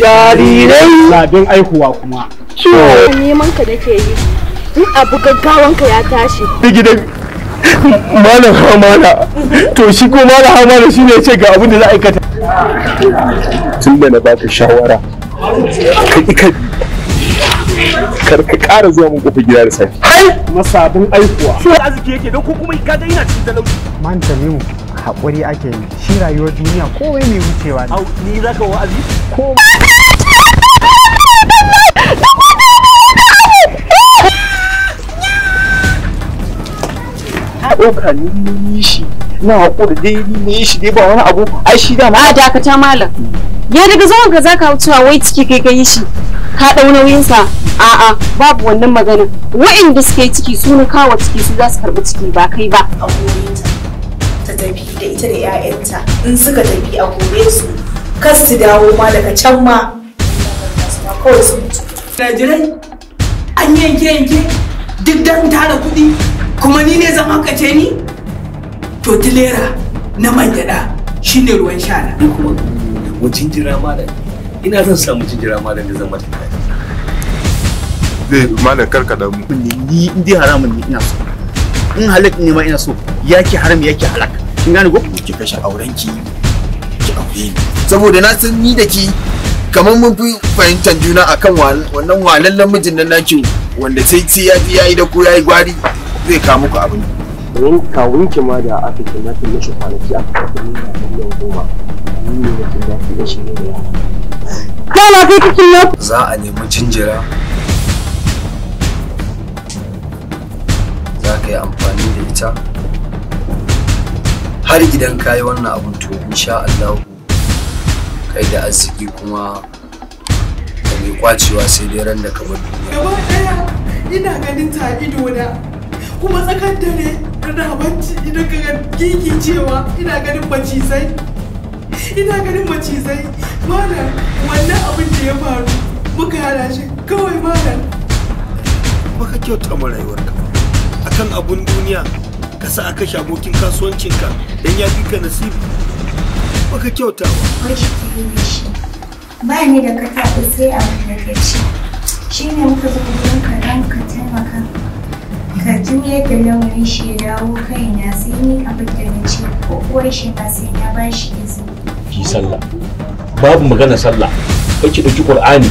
jarirai. Sabin aihuwa kuma. Neman ka nake yi. In abu gaggawanka ya tashi. Gidan malam hamana. To shi ko malam hamana shi ne ce ga abin da za a aikata. Tun da na baka shawara ka ƙi ka kar ka ƙara zuwa mun ƙofar gida da safe. Kuma sabin aihuwa. Shi arziki yake don ko kuma ka ga ina cikin talauci. Man tamimu haƙuri ake yi. Shi rayuwar duniya kowai mai wucewa ne. Au ni zaka wa'azi? Ko ɗauka ni ni shi. Na haƙura dai ni ne shi dai ba wani abu. Ai shi da a dakata malam. Ya daga zaman ka zaka wucewa wai ciki kai ka yi shi. Ka ɗau nauyin sa a'a babu wannan magana wa'inda suka yi ciki su na kawo ciki su za su karɓi ciki ba kai ba. Tafi da ita da 'ya'yanta in suka tafi a kore su kar su dawo ma daga can ma. Kawai su mutu. Najirai an yanke yanke duk dan tara kuɗi kuma ni ne zan hakace ni? To tilera na man gyaɗa shine ruwan sha na. Kuma mutum jira malam. Ina zan samu jira malam da zan mata zai malam kar ka da mu ni in dai haramun ne ina so. In halak ne ma ina so. Yake haram yake halak. Kin gane ko? Ki kashe auren ki ki aure ni. Saboda na san ni da ki kamar mun fi fahimtar juna akan wannan walallen mijin nan naki wanda sai sai ya ji yayi da ko yayi gwari zai kawo muku abin. Domin kawun ki ma da aka ce na tun mashi kwanaki aka kafa ni da miliyan goma ni ne mutum da ke da shi ne da yara kana kai cikin yau za a nemi jinjira. Za ka yi amfani da ita. Har idan ka yi wannan abun to insha Allah kai da arziki kuma da mai kwacewa sai dai ran da ka bar duniya. Gaba ɗaya ina ganin ta ido na kuma tsakar dare ina bacci ina ga gigi cewa ina ganin macizai ina ganin macizai. Malam wannan abin da ya faru muka hada shi kawai malam. Baka kyauta ma rayuwarka akan abun duniya ka sa aka shi abokin kasuwancinka dan ya fi ka nasibi baka kyauta ba. Wace ta yi da shi? Ba ni da ka taɓa sai abin da ka ci shi ne muka zo gurin ka don ka taimaka. Ka juyar da lamarin shi ya dawo kaina sai ni abin da na ce ko uwar shi ba sai na ba shi izini. Ki sallah babu magana sallah ki ɗauki qur'ani.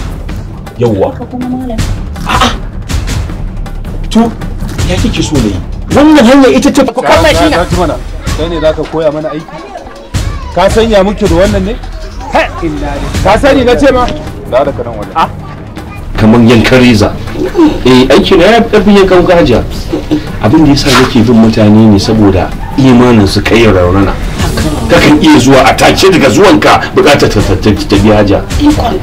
Yawwa to ya kike so ne wannan hanya ita ce ƙwallon shi na mana kai ne zaka koya mana aiki? Ka sanya muke da wannan ne? Ka sani na ce ma? Da da kanan waje kamar yankan reza. Eh aiki na ya fi ƙarfin yankan gajiya abin da yasa nake bin mutane ne saboda imanin su kai raunana. Kakan iya zuwa a take daga zuwanka buƙatar ta ta biya haja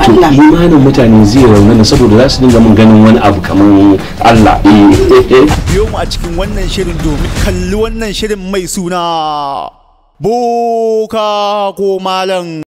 to imanin mutane zai raunana saboda za su dinga mun ganin wani abu kamar Allah. Eh. Biyo mu a cikin wannan shirin domin kalli wannan shirin mai suna boka ko malam